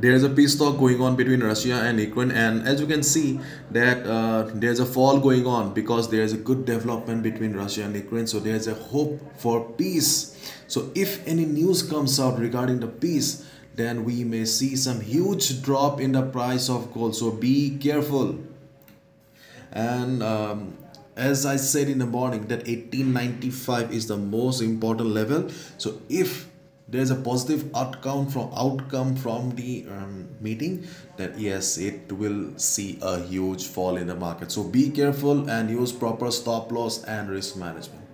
there's a peace talk going on between Russia and Ukraine, and as you can see that uh, there's a fall going on because there's a good development between Russia and Ukraine. So there's a hope for peace. So if any news comes out regarding the peace, then we may see some huge drop in the price of gold. So be careful. And um, as I said in the morning, that 1895 is the most important level. So if there's a positive outcome from outcome from the um, meeting that yes it will see a huge fall in the market. So be careful and use proper stop loss and risk management